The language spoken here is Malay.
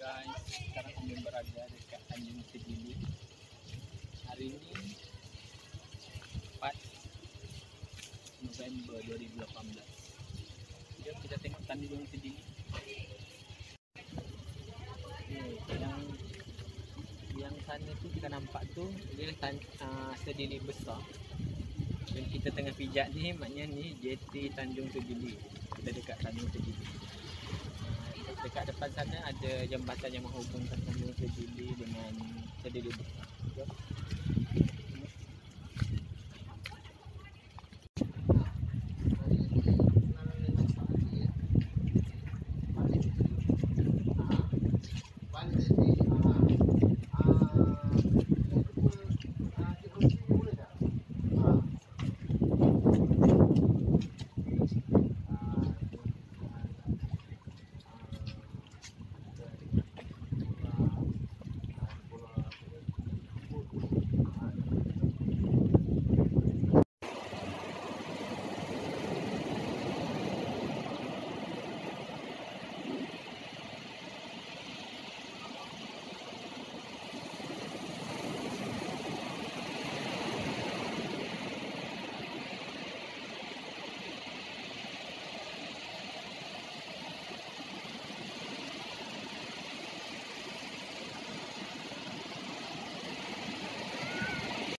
guys, sekarang kami berada dekat Tanjung Sejili. Hari ini 4 November 2018. Jom kita tengok Tanjung Sejili. Okay, yang yang sana tu kita nampak tu dia tan, uh, Sejili besar. Dan kita tengah pijak ni maknanya ni JT Tanjung Sejili. Kita dekat Tanjung Sejili. Dekat depan sana ada jambatan yang menghubungkan Tanjung Sejili dengan Sejili besar.